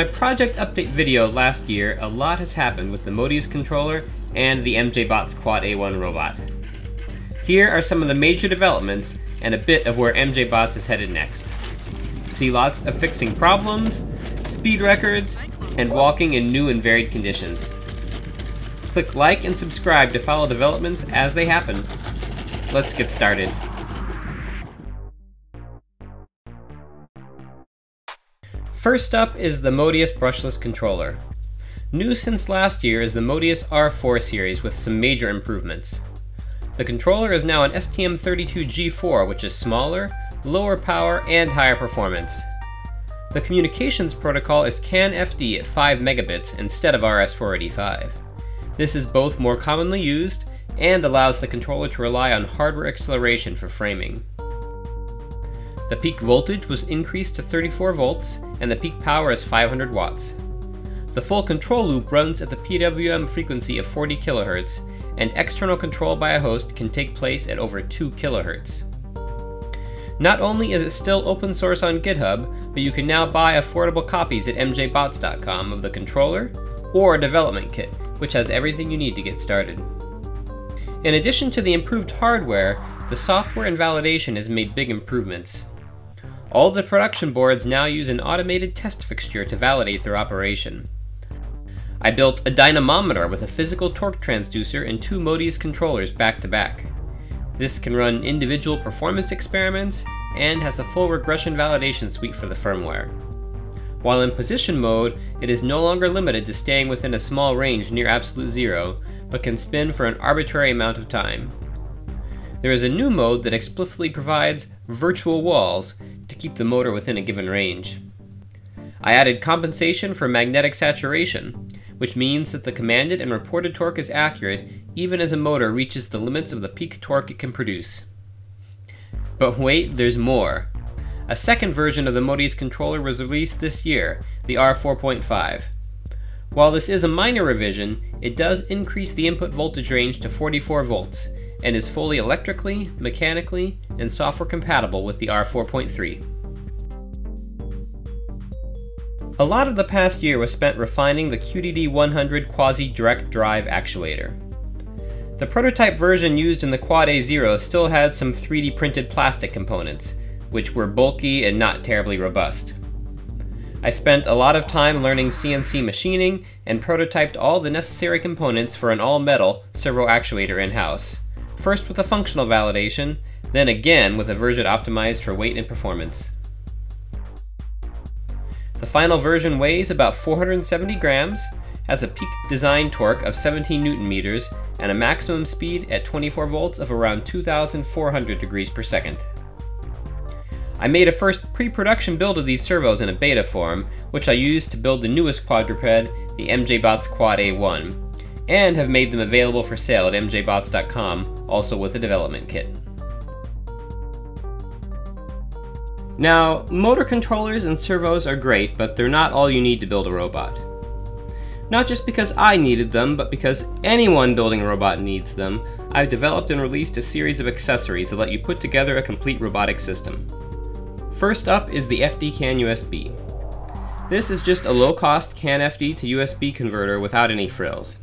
my project update video last year, a lot has happened with the moteus controller and the MJBots Quad A1 robot. Here are some of the major developments and a bit of where MJBots is headed next. See lots of fixing problems, speed records, and walking in new and varied conditions. Click like and subscribe to follow developments as they happen. Let's get started. First up is the moteus brushless controller. New since last year is the moteus R4 series with some major improvements. The controller is now an STM32G4 which is smaller, lower power, and higher performance. The communications protocol is CAN FD at 5 megabits instead of RS485. This is both more commonly used and allows the controller to rely on hardware acceleration for framing. The peak voltage was increased to 34 volts, and the peak power is 500 watts. The full control loop runs at the PWM frequency of 40 kHz, and external control by a host can take place at over 2 kHz. Not only is it still open source on GitHub, but you can now buy affordable copies at mjbots.com of the controller or development kit, which has everything you need to get started. In addition to the improved hardware, the software and validation has made big improvements. All the production boards now use an automated test fixture to validate their operation. I built a dynamometer with a physical torque transducer and two moteus controllers back to back. This can run individual performance experiments and has a full regression validation suite for the firmware. While in position mode, it is no longer limited to staying within a small range near absolute zero, but can spin for an arbitrary amount of time. There is a new mode that explicitly provides virtual walls to keep the motor within a given range. I added compensation for magnetic saturation, which means that the commanded and reported torque is accurate even as a motor reaches the limits of the peak torque it can produce. But wait, there's more. A second version of the moteus controller was released this year, the R4.5. While this is a minor revision, it does increase the input voltage range to 44 volts, and is fully electrically, mechanically, and software compatible with the R4.3. A lot of the past year was spent refining the QDD100 quasi-direct drive actuator. The prototype version used in the Quad A0 still had some 3D printed plastic components, which were bulky and not terribly robust. I spent a lot of time learning CNC machining and prototyped all the necessary components for an all-metal servo actuator in-house first with a functional validation, then again with a version optimized for weight and performance. The final version weighs about 470 grams, has a peak design torque of 17 newton meters, and a maximum speed at 24 volts of around 2,400 degrees per second. I made a first pre-production build of these servos in a beta form, which I used to build the newest quadruped, the MJBots Quad A1, and have made them available for sale at mjbots.com, also with a development kit. Now, motor controllers and servos are great, but they're not all you need to build a robot. Not just because I needed them, but because anyone building a robot needs them, I've developed and released a series of accessories that let you put together a complete robotic system. First up is the FD CAN USB. This is just a low-cost CAN FD to USB converter without any frills.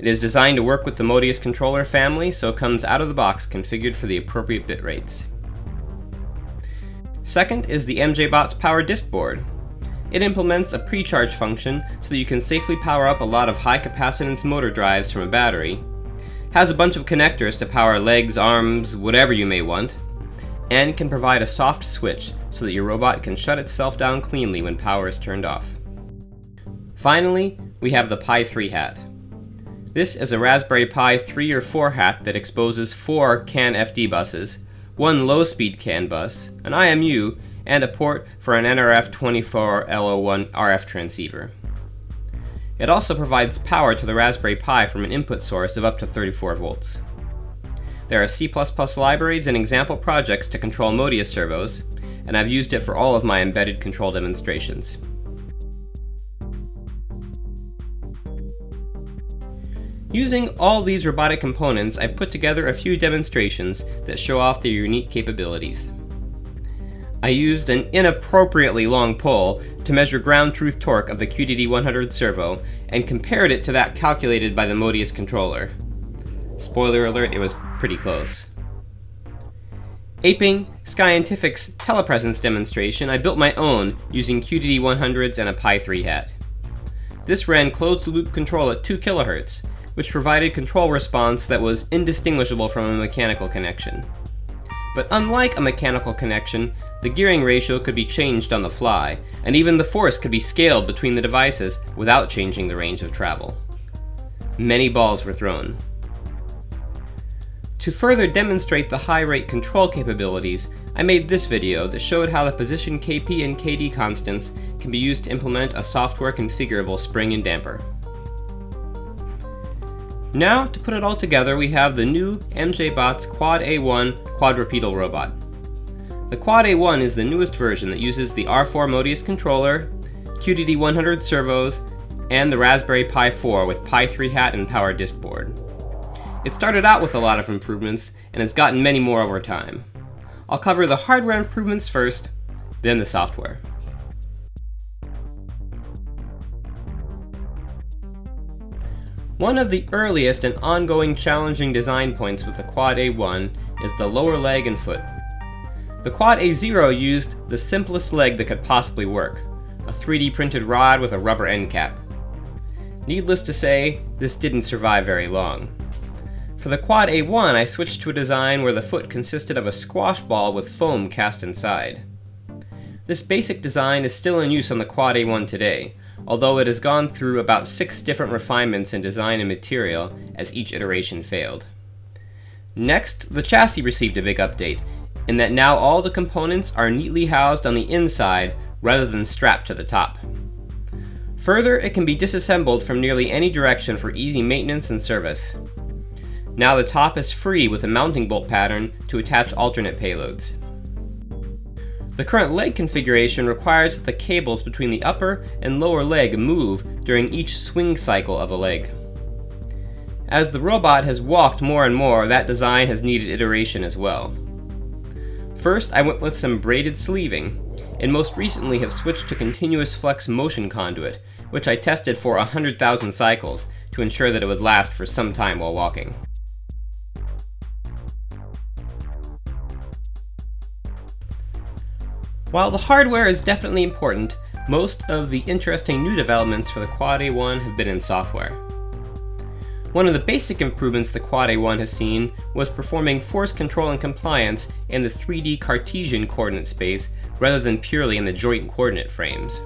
It is designed to work with the moteus controller family, so it comes out of the box configured for the appropriate bit rates. Second is the MJBots Power Dist Board. It implements a pre-charge function so that you can safely power up a lot of high capacitance motor drives from a battery, has a bunch of connectors to power legs, arms, whatever you may want, and can provide a soft switch so that your robot can shut itself down cleanly when power is turned off. Finally, we have the Pi 3 hat. This is a Raspberry Pi 3 or 4 hat that exposes four CAN FD buses, one low-speed CAN bus, an IMU, and a port for an NRF24L01 RF transceiver. It also provides power to the Raspberry Pi from an input source of up to 34 volts. There are C++ libraries and example projects to control moteus servos, and I've used it for all of my embedded control demonstrations. Using all these robotic components, I've put together a few demonstrations that show off their unique capabilities. I used an inappropriately long pull to measure ground truth torque of the QDD 100 servo and compared it to that calculated by the moteus controller. Spoiler alert, it was pretty close. Aping Scientific's telepresence demonstration, I built my own using QDD 100s and a Pi 3 hat. This ran closed-loop control at 2 kHz, which provided control response that was indistinguishable from a mechanical connection. But unlike a mechanical connection, the gearing ratio could be changed on the fly, and even the force could be scaled between the devices without changing the range of travel. Many balls were thrown. To further demonstrate the high rate control capabilities, I made this video that showed how the position KP and KD constants can be used to implement a software configurable spring and damper. Now, to put it all together, we have the new MJBots Quad A1 quadrupedal robot. The Quad A1 is the newest version that uses the R4 moteus controller, QDD 100 servos, and the Raspberry Pi 4 with Pi 3 hat and power dist board. It started out with a lot of improvements and has gotten many more over time. I'll cover the hardware improvements first, then the software. One of the earliest and ongoing challenging design points with the Quad A1 is the lower leg and foot. The Quad A0 used the simplest leg that could possibly work, a 3D printed rod with a rubber end cap. Needless to say, this didn't survive very long. For the Quad A1, I switched to a design where the foot consisted of a squash ball with foam cast inside. This basic design is still in use on the Quad A1 today, although it has gone through about six different refinements in design and material as each iteration failed. Next, the chassis received a big update, in that now all the components are neatly housed on the inside rather than strapped to the top. Further, it can be disassembled from nearly any direction for easy maintenance and service. Now the top is free with a mounting bolt pattern to attach alternate payloads. The current leg configuration requires that the cables between the upper and lower leg move during each swing cycle of a leg. As the robot has walked more and more, that design has needed iteration as well. First, I went with some braided sleeving, and most recently have switched to continuous flex motion conduit, which I tested for 100,000 cycles to ensure that it would last for some time while walking. While the hardware is definitely important, most of the interesting new developments for the Quad A1 have been in software. One of the basic improvements the Quad A1 has seen was performing force control and compliance in the 3D Cartesian coordinate space rather than purely in the joint coordinate frames.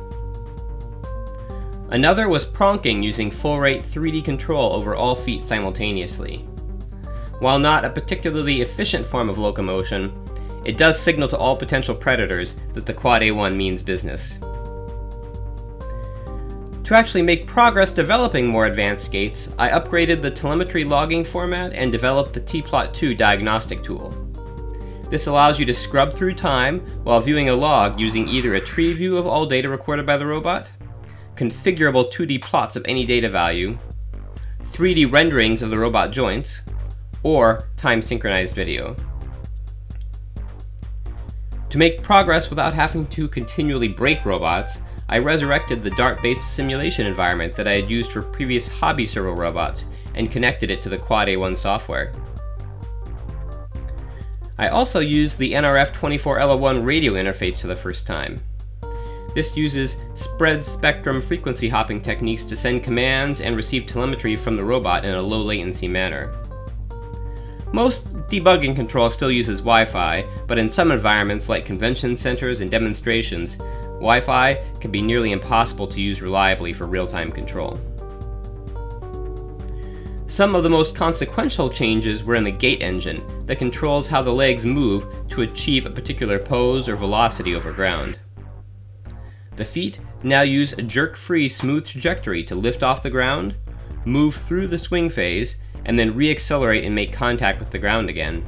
Another was pronking using full-rate 3D control over all feet simultaneously. While not a particularly efficient form of locomotion, it does signal to all potential predators that the Quad A1 means business. To actually make progress developing more advanced gaits, I upgraded the telemetry logging format and developed the tplot2 diagnostic tool. This allows you to scrub through time while viewing a log using either a tree view of all data recorded by the robot, configurable 2D plots of any data value, 3D renderings of the robot joints, or time synchronized video. To make progress without having to continually break robots, I resurrected the Dart-based simulation environment that I had used for previous hobby servo robots and connected it to the Quad A1 software. I also used the NRF24L01 radio interface for the first time. This uses spread spectrum frequency hopping techniques to send commands and receive telemetry from the robot in a low latency manner. Most debugging control still uses Wi-Fi, but in some environments like convention centers and demonstrations, Wi-Fi can be nearly impossible to use reliably for real-time control. Some of the most consequential changes were in the gait engine that controls how the legs move to achieve a particular pose or velocity over ground. The feet now use a jerk-free smooth trajectory to lift off the ground, move through the swing phase, and then reaccelerate and make contact with the ground again.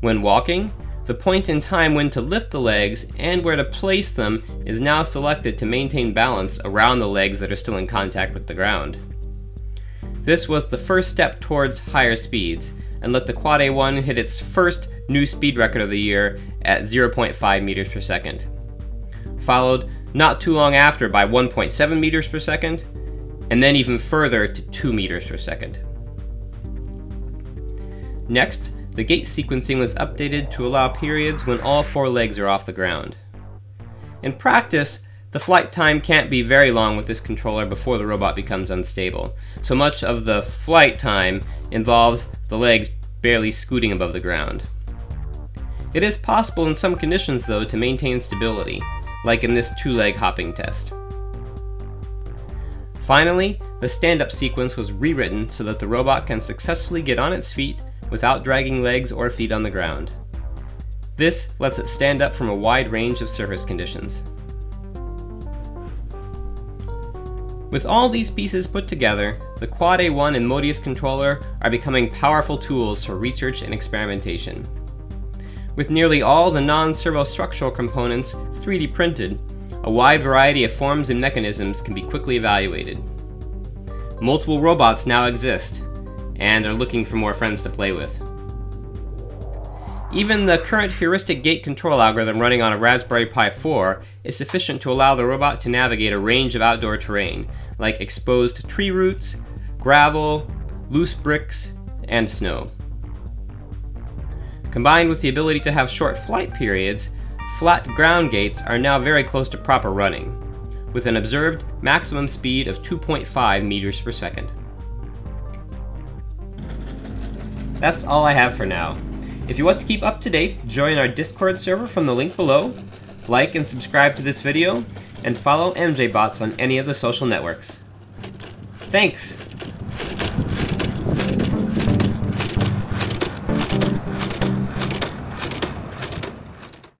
When walking, the point in time when to lift the legs and where to place them is now selected to maintain balance around the legs that are still in contact with the ground. This was the first step towards higher speeds, and let the Quad A1 hit its first new speed record of the year at 0.5 meters per second. Followed not too long after by 1.7 meters per second, and then even further to 2 meters per second. Next, the gait sequencing was updated to allow periods when all four legs are off the ground. In practice, the flight time can't be very long with this controller before the robot becomes unstable, so much of the flight time involves the legs barely scooting above the ground. It is possible in some conditions though to maintain stability, like in this two-leg hopping test. Finally, the stand-up sequence was rewritten so that the robot can successfully get on its feet without dragging legs or feet on the ground. This lets it stand up from a wide range of surface conditions. With all these pieces put together, the Quad A1 and moteus controller are becoming powerful tools for research and experimentation. With nearly all the non-servo structural components 3D printed, a wide variety of forms and mechanisms can be quickly evaluated. Multiple robots now exist, and are looking for more friends to play with. Even the current heuristic gait control algorithm running on a Raspberry Pi 4 is sufficient to allow the robot to navigate a range of outdoor terrain, like exposed tree roots, gravel, loose bricks, and snow. Combined with the ability to have short flight periods, flat ground gaits are now very close to proper running, with an observed maximum speed of 2.5 meters per second. That's all I have for now. If you want to keep up to date, join our Discord server from the link below, like and subscribe to this video, and follow MJBots on any of the social networks. Thanks!